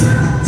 Yes.